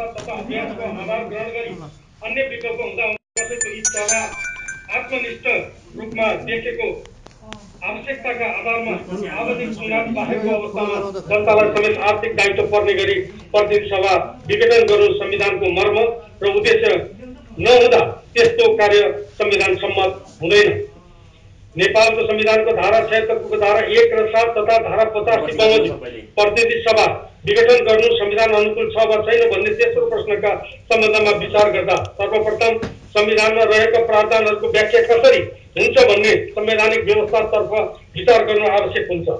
ग्रहण गरी अन्य हुँदा आत्मनिष्ठ रूपमा देखेको आवश्यकताका आधारमा बाहेकको अवस्थामा जनतालाई समेत आर्थिक दायित्व पर्ने गरी प्रतिनिधि सभा विघटन गर्नु संविधानको मर्म र उद्देश्य नहुँदा त्यस्तो कार्य संविधान सम्मत हुँदैन नेपालको संविधानको धारा छयत्तरको धारा एक र सात तथा धारा पचासी प्रतिनिधि सभा विघटन गर्नु संविधान अनुकूल छ वा भन्ने तेस्रो प्रश्नका सम्बन्धमा विचार गर्दा सर्वप्रथम संविधानमा रहेका प्रावधानहरूको व्याख्या कसरी हुन्छ भन्ने संवैधानिक व्यवस्थातर्फ विचार गर्नु आवश्यक हुन्छ।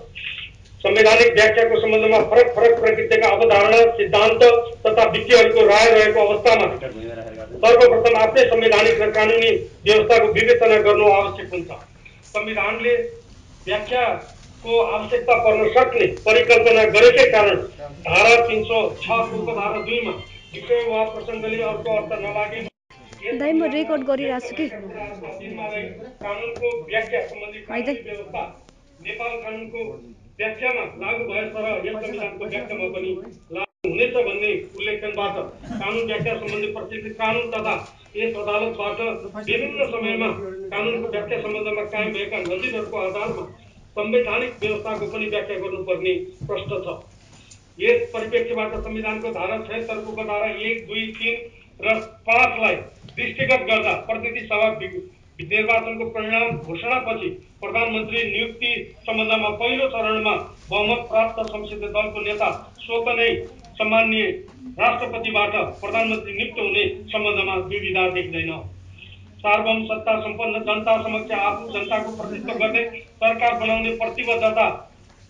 संवैधानिक व्याख्याको सम्बन्धमा फरक फरक प्रकृतिका अवधारणा, सिद्धान्त तथा विज्ञहरूको राय रहेको अवस्थामा सर्वप्रथम आफ्नै संवैधानिक र कानुनी व्यवस्थाको विवेचना गर्नु आवश्यक हुन्छ। संविधानले व्याख्याको आवश्यकता पर्न सक्ने परिकल्पना गरेकै कारण धारा तिन सौ छको धारा दुईमा विषय वा प्रसङ्गले अर्को अर्थ नलागे। म रेकर्ड गरिरहेको छु कि कानुनको व्याख्या सम्बन्धी व्यवस्था नेपाल कानुनको व्याख्यामा लागू भए तर यस संविधानको व्याख्यामा पनि हुनेछ भन्ने उल्लेखनबाट कानुन व्याख्या सम्बन्धी प्रचलित कानुन तथा यस अदालतबाट विभिन्न समयमा कानुनको व्याख्या सम्बन्धमा कायम भएका नजिरहरूको आधारमा संवैधानिक व्यवस्थाको पनि व्याख्या गर्नुपर्ने प्रश्न छ यस परिप्रेक्ष्यबाट संविधानको धारा छयत्तरको धारा एक दुई तिन र पाँचलाई दृष्टिगत गर्दा प्रतिनिधि सभा निर्वाचनको परिणाम घोषणापछि प्रधानमन्त्री नियुक्ति सम्बन्धमा पहिलो चरणमा बहुमत प्राप्त संसदीय दलको नेता स्वत नै सम्मान्य राष्ट्रपतिबाट प्रधानमन्त्री नियुक्त हुने सम्बन्धमा दुविधा देख्दैन। सार्वभौम सत्ता सम्पन्न जनता समक्ष आफू जनताको प्रतिनिधित्व गर्दै सरकार बनाउने प्रतिबद्धता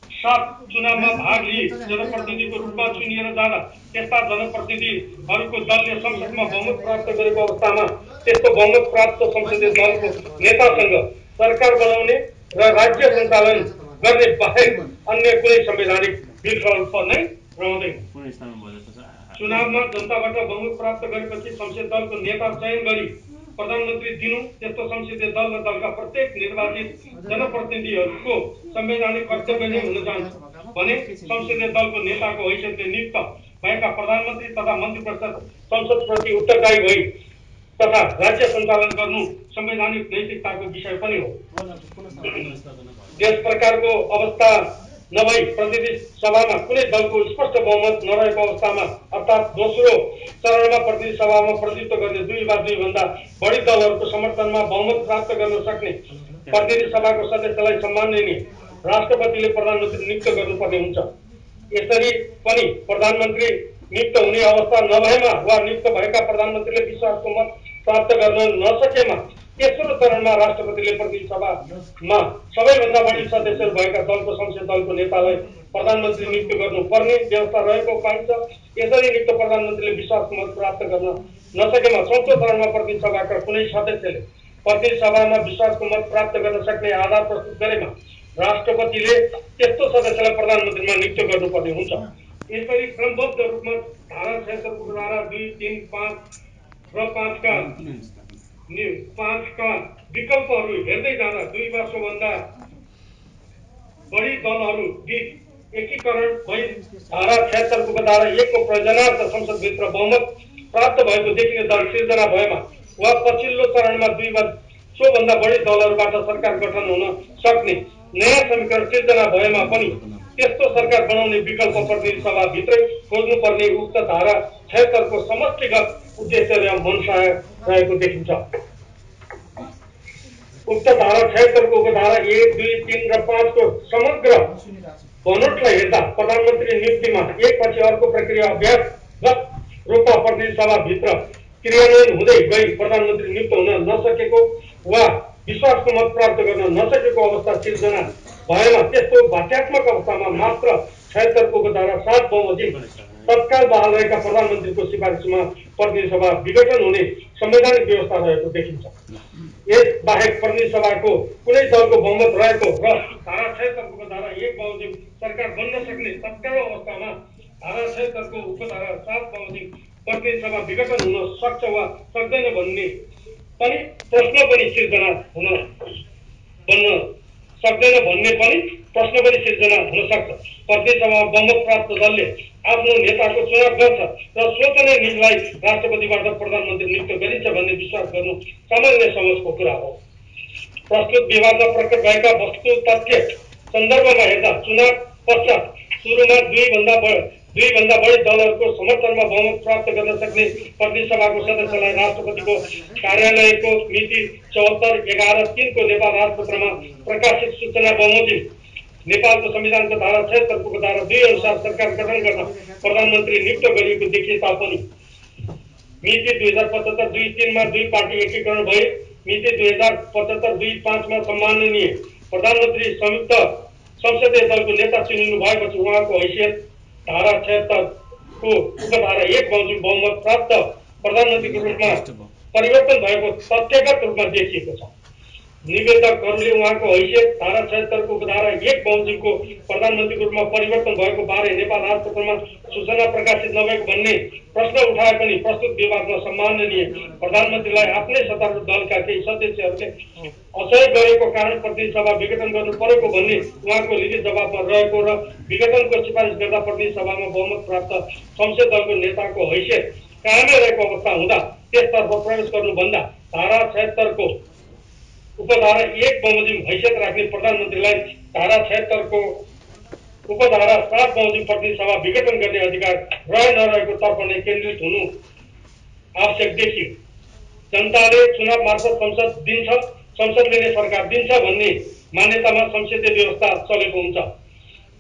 साथ चुनावमा भाग लिई जनप्रतिनिधिको रूपमा चुनिएर जाँदा त्यस्ता जनप्रतिनिधिहरूको दलले संसदमा बहुमत प्राप्त गरेको अवस्थामा त्यस्तो बहुमत प्राप्त संसदीय दलको नेतासँग सरकार बनाउने र राज्य सञ्चालन गर्ने बाहेक अन्य कुनै संवैधानिक विकल्प नै रहँदैन। चुनावमा जनताबाट बहुमत प्राप्त गरेपछि संसदीय दलको नेता चयन गरी प्रधानमन्त्री दिनु त्यस्तो संसदीय दल र दलका प्रत्येक निर्वाचित जनप्रतिनिधिहरूको संवैधानिक कर्तव्य नै हुन जान्छ। भने संसदीय दलको नेताको हैसियतले नियुक्त भएका प्रधानमन्त्री तथा मन्त्री परिषद संसदप्रति उत्तरदायी भई तथा राज्य सञ्चालन गर्नु संवैधानिक नैतिकताको विषय पनि हो। यस प्रकारको अवस्था नभई प्रतिनिधि सभामा कुनै दलको स्पष्ट बहुमत नरहेको अवस्थामा अर्थात् दोस्रो चरणमा प्रतिनिधि सभामा प्रतिनिधित्व गर्ने दुई वा दुईभन्दा बढी दलहरूको समर्थनमा बहुमत प्राप्त गर्न सक्ने प्रतिनिधि सभाको सदस्यलाई सम्माननीय राष्ट्रपतिले प्रधानमन्त्री नियुक्त गर्नुपर्ने हुन्छ। यसरी पनि प्रधानमन्त्री नियुक्त हुने अवस्था नभएमा वा नियुक्त भएका प्रधानमन्त्रीले विश्वासको मत प्राप्त गर्न नसकेमा तेस्रो चरणमा राष्ट्रपतिले प्रतिनिधि सभामा सबैभन्दा बढी सदस्यहरू भएका दलको संसदीय दलको नेतालाई प्रधानमन्त्री नियुक्त गर्नुपर्ने व्यवस्था रहेको पाइन्छ। यसरी नियुक्त प्रधानमन्त्रीले विश्वासको मत प्राप्त गर्न नसकेमा चौथो चरणमा प्रतिनिधि सभाका कुनै सदस्यले प्रतिनिधि सभामा विश्वासको मत प्राप्त गर्न सक्ने आधार प्रस्तुत गरेमा राष्ट्रपतिले त्यस्तो सदस्यलाई प्रधानमन्त्रीमा नियुक्त गर्नुपर्ने हुन्छ। यसरी क्रमबद्ध रूपमा धारा छयत्तरको धारा दुई तिन पाँच र पाँचका पाँचका विकल्पहरू हेर्दै जाँदा दुई वा सोभन्दा बढी दलहरू बिच एकीकरण भई धारा छयत्तरको धारा एकको प्रयोजनार्थ संसदभित्र बहुमत प्राप्त भएको देखिने दल सिर्जना भएमा वा पछिल्लो चरणमा दुई वा सोभन्दा बढी दलहरूबाट सरकार गठन हुन सक्ने नयाँ समीकरण सिर्जना भएमा पनि त्यस्तो सरकार बनाउने विकल्प प्रतिनिधि सभाभित्रै खोज्नुपर्ने उक्त धारा छयत्तरको समष्टिगत उद्देश्य र मनसाय रहेको उक्त धारा छयत्तरको उपधारा एक, दुई, तिन र पाँचको समग्र बनोटलाई हेर्दा प्रधानमन्त्री नियुक्तिमा एकपछि अर्को प्रक्रिया अभ्यासगत रूपमा प्रतिनिधि सभाभित्र क्रियान्वयन हुँदै गई प्रधानमन्त्री नियुक्त हुन नसकेको वा विश्वासको मत प्राप्त गर्न नसकेको अवस्था सिर्जना भएमा त्यस्तो बाध्यात्मक अवस्थामा मात्र धारा सात बमोजिम तत्काल बहाल रहेका प्रधानमन्त्रीको सिफारिसमा प्रतिनिधि सभा विघटन हुने संवैधानिक व्यवस्था रहेको देखिन्छ। यस बाहेक प्रतिनिधि सभाको कुनै दलको बहुमत रहेको र धारा छयत्तरको धारा एक बमोजिम सरकार बन्न सक्ने तत्काल अवस्थामा धारा छयत्तरको उपधारा सात बमोजिम प्रतिनिधि सभा विघटन हुन सक्छ वा सक्दैन भन्ने पनि प्रश्न पनि सिर्जना हुन बन्न सक्दैन भन्ने पनि प्रश्न पनि सिर्जना हुन सक्छ। सभामा बहुमत प्राप्त दलले आफ्नो नेताको चुनाव गर्छ र स्वतः नै निजलाई राष्ट्रपतिबाट प्रधानमन्त्री नियुक्त गरिन्छ भन्ने विश्वास गर्नु सामान्य समझको कुरा हो। प्रस्तुत विवादमा प्रकट भएका वस्तु तथ्य सन्दर्भमा हेर्दा चुनाव पश्चात सुरुमा दुईभन्दा बढी दुईभन्दा बढी दलहरूको समर्थनमा बहुमत प्राप्त गर्न सक्ने प्रतिनिधि सभाको सदस्यलाई राष्ट्रपतिको कार्यालयको मिति चौहत्तर एघार तिनको नेपाल राजपत्रमा प्रकाशित सूचना बमोजिम। नेपालको संविधानको धारा छत्तरको धारा दुई अनुसार सरकार गठन गर्न प्रधानमन्त्री नियुक्त गरिएको देखिए तापनि। मिति दुई हजार पचहत्तर दुई तिनमा दुई पार्टी एकीकरण भए मिति दुई हजार पचहत्तर दुई पाँचमा सम्माननीय प्रधानमन्त्री संयुक्त संसदीय दलको नेता चुनिनु भएपछि उहाँको हैसियत धारा छत्तरको उपधारा एक मौजूद बहुमत प्राप्त प्रधानमंत्री के रूप में परिवर्तन भएको सत्यगत रूपमा देखिएको छ। निवेदकहरूले उहाँको हैसियत धारा छत्तरको धारा एक बमोजिमको प्रधानमन्त्रीको रूपमा परिवर्तन भएको बारे नेपाल राजपत्रमा सूचना प्रकाशित नभएको भन्ने प्रश्न उठाए पनि प्रस्तुत विवादमा सम्माननीय प्रधानमन्त्रीलाई आफ्नै सत्तारूढ दलका केही सदस्यहरूले असहयोग गरेको कारण प्रतिनिधि सभा विघटन गर्नु परेको भन्ने उहाँको लिखित जवाबमा रहेको र विघटनको सिफारिस गर्दा प्रतिनिधि सभामा बहुमत प्राप्त संसद दलको नेताको हैसियत कायमै रहेको अवस्था हुँदा त्यसतर्फ प्रवेश गर्नुभन्दा धारा छत्तरको उपधारा एक बमोजिम हैसियत राख्ने प्रधानमन्त्रीलाई धारा छत्तरको उपधारा सात बमोजिम प्रतिनिधि सभा विघटन गर्ने अधिकार रहे नरहेको तर्फ नै केन्द्रित हुनु आवश्यक देखियो। जनताले चुनाव मार्फत संसद दिन्छ संसदले नै सरकार दिन्छ भन्ने मान्यतामा संसदीय व्यवस्था चलेको हुन्छ।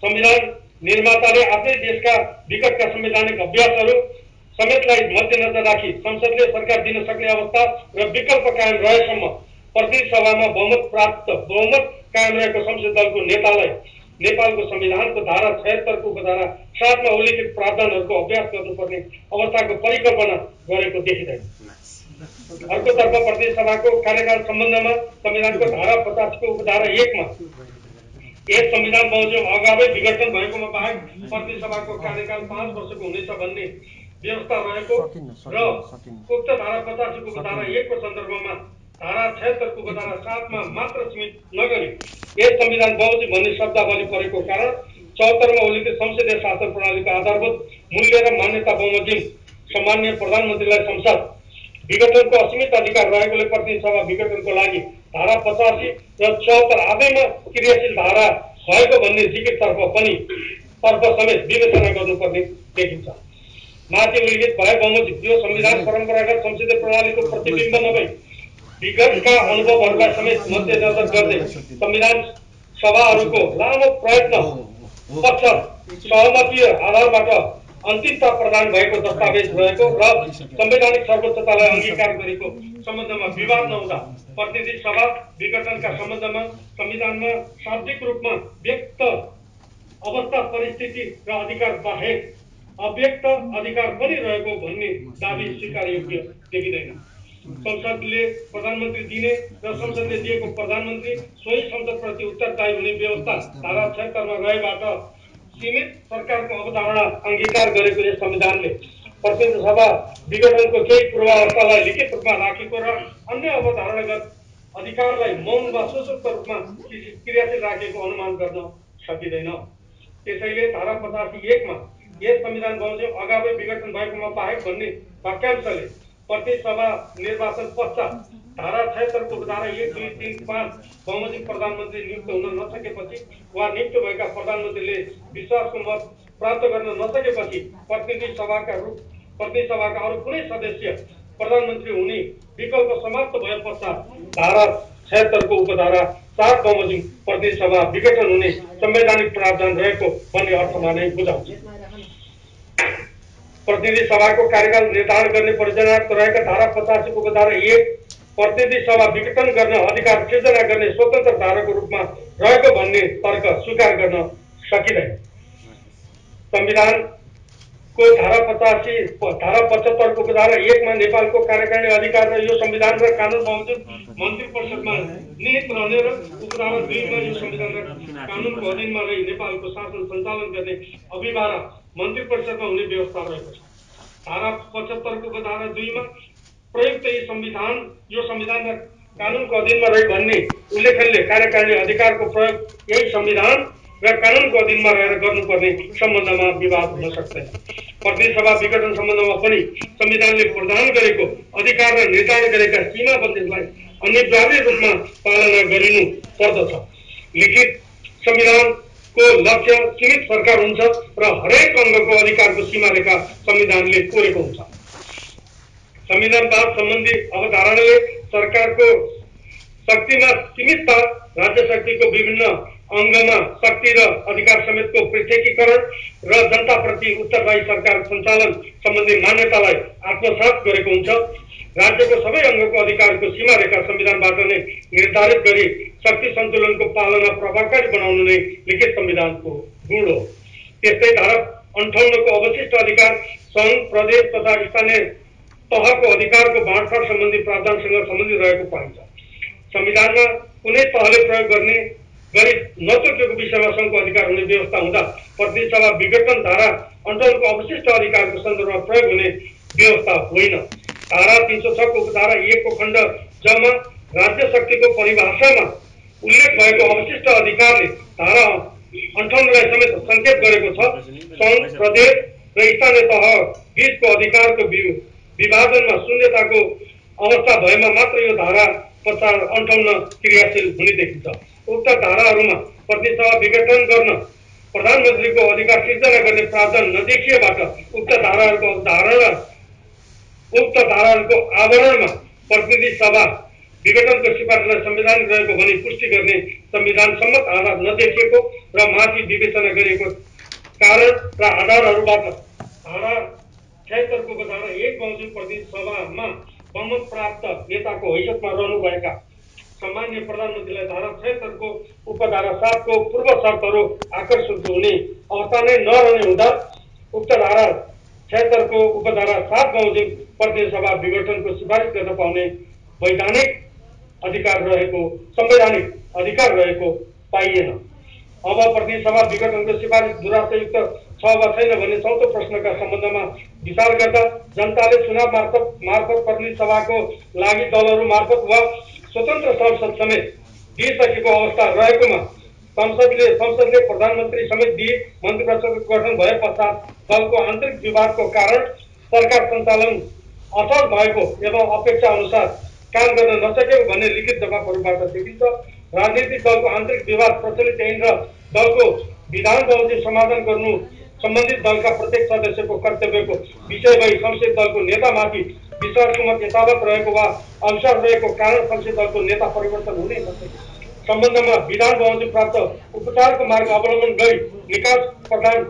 संविधान निर्माताले आफ्नै देशका विगतका संवैधानिक अभ्यासहरू समेतलाई मध्यनजर राखी संसदले सरकार दिन सक्ने अवस्था र विकल्प कायम रहेसम्म प्रतिनिधि सभामा बहुमत प्राप्त बहुमत कायम रहेको संसद दलको नेतालाई नेपालको संविधानको धारा छयत्तरको उपधारा सातमा उल्लेखित प्रावधानहरूको अभ्यास गर्नुपर्ने अवस्थाको परिकल्पना गरेको देखिँदैन। अर्कोतर्फ प्रतिनिधि सभाको कार्यकाल सम्बन्धमा संविधानको धारा पचासको उपधारा एकमा एक संविधान बमोजिम अगावै विघटन भएकोमा बाहेक प्रतिनिधि सभाको कार्यकाल पाँच वर्षको हुनेछ भन्ने व्यवस्था रहेको र उक्त धारा पचासीको धारा एकको सन्दर्भमा धारा छयत्तरको धारा सातमा मात्र सीमित नगरी यस संविधान बमोजिम भन्ने शब्दावली परेको कारण चौहत्तरमा उल्लेखित संसदीय शासन प्रणालीको आधारभूत मूल्य र मान्यता बमोजिम सम्मान्य प्रधानमन्त्रीलाई संसद विघटनको असीमित अधिकार रहेकोले प्रतिनिधि सभा विघटनको लागि धारा पचासी र चौहत्तर आफैमा क्रियाशील धारा भएको भन्ने जिकिरतर्फ पनि तर्फ समेत विवेचना गर्नुपर्ने देखिन्छ। माथि उल्लेखित भए बमोजिम यो संविधान परम्परागत संसदीय प्रणालीको प्रतिबिम्ब नभई विगतका अनुभवहरूलाई समेत मध्यनजर गर्दै संविधान सभाहरूको लामो प्रयत्न पक्ष सहमतीय आधारबाट अन्तिमता प्रदान भएको दस्तावेज रहेको र संवैधानिक सर्वोच्चतालाई अङ्गीकार गरेको सम्बन्धमा विवाद नहुँदा प्रतिनिधि सभा विघटनका सम्बन्धमा संविधानमा शाब्दिक रूपमा व्यक्त अवस्था परिस्थिति र अधिकार बाहेक अव्यक्त अधिकार पनि रहेको भन्ने दावी स्वीकार योग्य देखिँदैन। संसदले प्रधानमन्त्री दिने र संसदले दिएको प्रधानमन्त्री सोही संसदप्रति उत्तरदायी हुने व्यवस्था धारा छत्तरमा रहेबाट सीमित सरकारको अवधारणा अङ्गीकार गरेको यस संविधानले। प्रतिनिधि सभा विघटनको केही पूर्वावस्थालाई लिखित रूपमा राखेको र अन्य अवधारणागत अधिकारलाई मौन वा सशक्त रूपमा क्रियाशील राखेको अनुमान गर्न सकिँदैन। त्यसैले धारा पचासी एकमा यस संविधान बमोजिम अगावै विघटन भएकोमा बाहेक भन्ने वाक्यांशले प्रतिनिधि सभा निर्वाचन पश्चात धारा छयत्तरको धारा एक दुई तिन पाँच बमोजिम प्रधानमन्त्री नियुक्त हुन नसकेपछि वा नियुक्त भएका प्रधानमन्त्रीले विश्वासको मत प्राप्त गर्न नसकेपछि प्रतिनिधि सभाका रूप प्रतिनिधि सभाका अरू कुनै सदस्य प्रधानमन्त्री हुने विकल्प समाप्त भए पश्चात धारा छयत्तरको उपधारा सात बमोजिम प्रतिनिधि सभा विघटन हुने संवैधानिक प्रावधान रहेको भन्ने अर्थमा नै बुझाउँछ। प्रतिनिधि सभाको कार्यकाल निर्धारण गर्ने परिचालनार्थ रहेका धारा पचासीको धारा एक प्रतिनिधि सभा विघटन गर्न अधिकार सिर्जना गर्ने स्वतन्त्र धाराको रूपमा रहेको भन्ने तर्क स्वीकार गर्न सकिँदैन। संविधानको धारा पचासी धारा पचहत्तरको धारा एकमा नेपालको कार्यकारिणी अधिकार र यो संविधान र कानुन बमोजिम मन्त्री परिषदमा निहित रहने र उपधारा दुईमा यो संविधान र कानुनको अधीनमा रही नेपालको शासन सञ्चालन गर्ने अभिभारा मन्त्री परिषदमा हुने व्यवस्था रहेको छ। धारा पचहत्तरको धारा दुईमा प्रयुक्त यी संविधान यो संविधान र कानुनको अधीनमा रही भन्ने उल्लेखनले कार्यकारिणी अधिकारको प्रयोग यही संविधान र कानुनको अधीनमा रहेर गर्नुपर्ने सम्बन्धमा विवाद हुन सक्दैन। प्रतिनिधि सभा विघटन सम्बन्धमा पनि संविधानले प्रदान गरेको अधिकार र निर्धारण गरेका सीमा बन्देजलाई अनिवार्य रूपमा पालना गरिनु पर्दछ। लिखित संविधानको लक्ष्य सीमित सरकार हुन्छ र हरेक अङ्गको अधिकारको सीमा रेखा संविधानले कोरेको हुन्छ। संविधानवाद सम्बन्धी अवधारणाले सरकारको शक्तिमा सीमितता राज्य शक्तिको विभिन्न अङ्गमा शक्ति र अधिकार समेतको पृथकीकरण र जनताप्रति उत्तरदायी सरकार सञ्चालन सम्बन्धी मान्यतालाई आत्मसात गरेको हुन्छ। राज्यको सबै अङ्गको अधिकारको सीमा रेखा संविधानबाट नै निर्धारित गरी शक्ति सन्तुलनको पालना प्रभावकारी बनाउनु नै लिखित संविधानको गुण हो। त्यस्तै धारा अन्ठाउन्नको अवशिष्ट अधिकार सङ्घ प्रदेश तथा स्थानीय तहको अधिकारको बाँडफाँड सम्बन्धी प्रावधानसँग सम्बन्धित रहेको पाइन्छ। संविधानमा कुनै तहले प्रयोग गर्ने गरी नतोकेको विषयमा सङ्घको अधिकार हुने व्यवस्था हुँदा प्रतिनिधि सभा विघटन धारा अन्ठाउन्नको अवशिष्ट अधिकारको सन्दर्भमा प्रयोग हुने व्यवस्था होइन। धारा तिन सौ छको धारा एकको खण्ड जमा राज्य शक्तिको परिभाषामा उल्लेख भएको अवशिष्ट अधिकारले धारा अन्ठाउन्नलाई समेत सङ्केत गरेको छ। सङ्घ प्रदेश र स्थानीय तह बिचको अधिकारको विभाजनमा शून्यताको अवस्था भएमा मात्र यो धारा पचास अन्ठाउन्न क्रियाशील हुने देखिन्छ। उक्त धाराहरूमा प्रतिनिधि सभा विघटन गर्न प्रधानमन्त्रीको अधिकार सिर्जना गर्ने प्रावधान नदेखिएबाट उक्त धाराहरूको धारणा उक्त धाराहरूको आवरणमा प्रतिनिधि सभा विघटनको सिफारिसलाई संवैधानिक रहेको भनी पुष्टि गर्ने संविधान सम्मत आधार नदेखिएको र माथि विवेचना गरिएको कारण र आधारहरूबाट धारा छयत्तरको धारा एक बमोजिम प्रतिनिधि सभामा बहुमत प्राप्त नेताको हैसियतमा रहनुभएका सामान्य प्रधानमन्त्रीलाई धारा छयत्तरको उपधारा सातको पूर्व शर्तहरू आकर्षित हुने अवस्था नै नरहने हुँदा उक्त धारा छयत्तरको उपधारा सात बमोजिम प्रतिनिधि सभा विघटनको सिफारिस गर्न पाउने वैधानिक अधिकार रहेको संवैधानिक अधिकार रहेको पाइएन। अब प्रतिनिधि सभा विघटनको सिफारिस दुराशयुक्त छ वा छैन भन्ने चौथो प्रश्नका सम्बन्धमा विचार गर्दा जनताले चुनाव मार्फत मार्फत प्रतिनिधि सभाको लागि दलहरू मार्फत वा स्वतन्त्र संसद समेत दिइसकेको अवस्था रहेकोमा संसदले संसदले प्रधानमन्त्री समेत दिए मन्त्री परिषदको गठन भए पश्चात दलको आन्तरिक विवादको कारण सरकार सञ्चालन असल भएको एवं अपेक्षा अनुसार काम गर्न नसकेको भन्ने लिखित जवाबहरूबाट देखिन्छ। राजनीतिक दलको आन्तरिक विवाद प्रचलित ऐन र दलको विधान बमोजिम समाधान गर्नु सम्बन्धित दलका प्रत्येक सदस्यको कर्तव्यको विषय भई संसदीय दलको नेतामाथि विश्वासको मत यथावत रहेको वा अवसर रहेको कारण संसदीय दलको नेता परिवर्तन हुनै नसकेको सम्बन्धमा विधान बमोजिम प्राप्त उपचारको मार्ग अवलम्बन गरी निकास प्रदान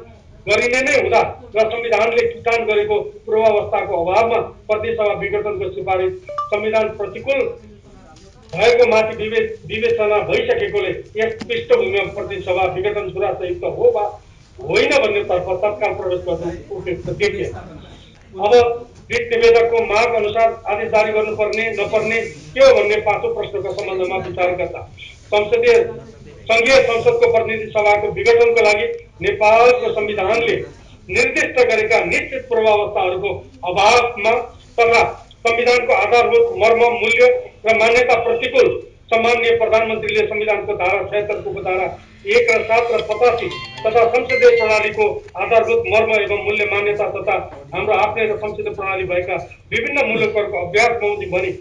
गरिने नै हुँदा र संविधानले किटान गरेको पूर्वावस्थाको अभावमा प्रतिनिधि सभा विघटनको सिफारिस संविधान प्रतिकूल भएको माथि विवे विवेचना भइसकेकोले यस पृष्ठभूमिमा प्रतिनिधि सभा विघटन दुराशयुक्त हो वा होइन भन्नेतर्फ तत्काल प्रवेश गर्नु उपयुक्त देखिए। अब रिट निवेदकको माग अनुसार आदेश जारी गर्नुपर्ने नपर्ने के हो भन्ने पाँचौँ प्रश्नको सम्बन्धमा विचार गर्दा। संसदीय सङ्घीय संसदको प्रतिनिधि सभाको विघटनको लागि नेपालको संविधानले निर्दिष्ट गरेका निश्चित पूर्वावस्थाहरूको अभावमा तथा संविधानको आधारभूत मर्म मूल्य र मान्यता प्रतिकूल सम्मान्य प्रधानमन्त्रीले संविधानको धारा छयत्तरको उपधारा एक र सात र पचासी तथा संसदीय प्रणालीको आधारभूत मर्म एवं मूल्य मान्यता तथा हाम्रो आफ्नै र संसदीय प्रणाली भएका विभिन्न मूल्यहरूको अभ्यास बमोजिम भनी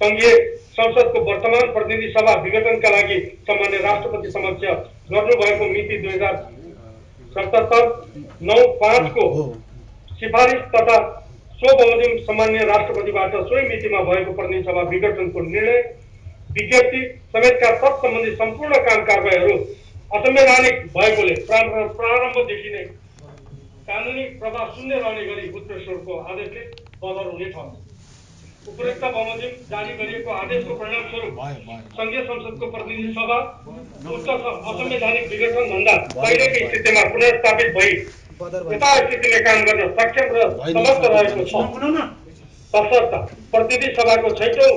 सङ्घीय संसदको वर्तमान प्रतिनिधि सभा विघटनका लागि सामान्य राष्ट्रपति समक्ष गर्नुभएको मिति दुई हजार सतहत्तर नौ पाँचको सिफारिस तथा सो बमोजिम सामान्य राष्ट्रपतिबाट सोही मितिमा भएको प्रतिनिधि सभा विघटनको निर्णय विज्ञप्ति समेतका तत्सम्बन्धी सम्पूर्ण काम कारवाहीहरू असंवैधानिक भएकोले प्रारम्भ प्रारम्भदेखि नै कानुनी प्रभाव शून्य रहने गरी उत्प्रेषणको आदेशले बदर हुने छ। उपरोक्त बमोजिम जारी गरिएको आदेशको परिणामस्वरूप सङ्घीय संसदको प्रतिनिधि सभा उक्त असंवैधानिक विघटन भन्दा पहिलेकै स्थितिमा पुनर्स्थापित भई यथा स्थितिले काम गर्न सक्षम र समर्थ रहेको छ। तसर्थ प्रतिनिधि सभाको छैटौँ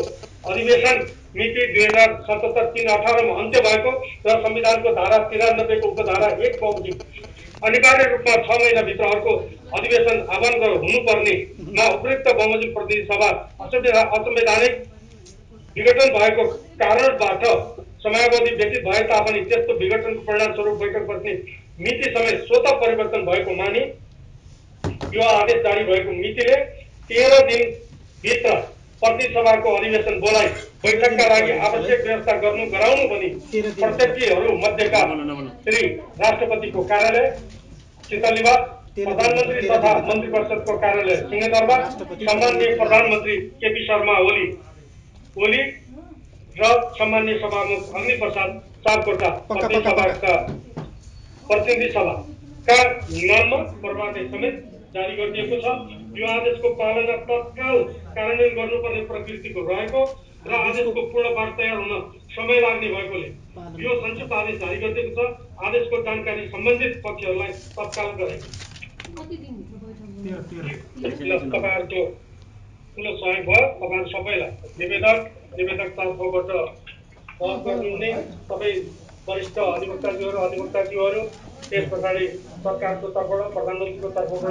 अधिवेशन मिति दुई हजार सतहत्तर तिन अठारमा अन्त्य भएको र संविधानको धारा तिरानब्बेको उपधारा एक बमोजिम अनिवार्य रूपमा छ महिनाभित्र अर्को अधिवेशन आह्वान हुनुपर्नेमा उपयुक्त बमोजिम प्रतिनिधि सभा असंविधा- असंवैधानिक विघटन भएको कारणबाट समयावधि व्यतीत भए तापनि त्यस्तो विघटनको परिणामस्वरूप बैठक बस्ने मिति समेत स्वतः परिवर्तन भएको मानि। यो आदेश जारी भएको मितिले तेह्र दिनभित्र प्रतिसभाको अधिवेशन बोलाइ बैठकका लागि आवश्यक व्यवस्था गर्नु गराउनु भनी प्रत्यक्षीहरू मध्येका श्री राष्ट्रपतिको कार्यालय चितलिवास प्रधानमन्त्री तथा मन्त्री परिषदको कार्यालय सिंहदरबार सम्माननीय प्रधानमन्त्री केपी शर्मा ओली। ओली र सम्मान्य सभामुख अग्नि प्रसाद सापकोटा प्रतिनिधि सभाका प्रतिनिधि सभाका नाममा प्रभावले समेत जारी गरिदिएको छ। यो आदेशको पालना तत्काल कार्यान्वयन गर्नुपर्ने प्रकृतिको रहेको र आदेशको पूर्ण पाठ तयार हुन समय लाग्ने भएकोले यो संक्षिप्त आदेश जारी गरिदिएको छ। आदेशको जानकारी सम्बन्धित पक्षहरूलाई तत्काल ल, तपाईँहरूको ठुलो सहयोग भयो। तपाईँहरू सबैलाई निवेदक निवेदक तर्फबाट सहयोग गर्नुहुने सबै वरिष्ठ अधिवक्ताज्यूहरू अधिवक्ताज्यूहरू त्यस पछाडि सरकारको तर्फबाट प्रधानमन्त्रीको तर्फबाट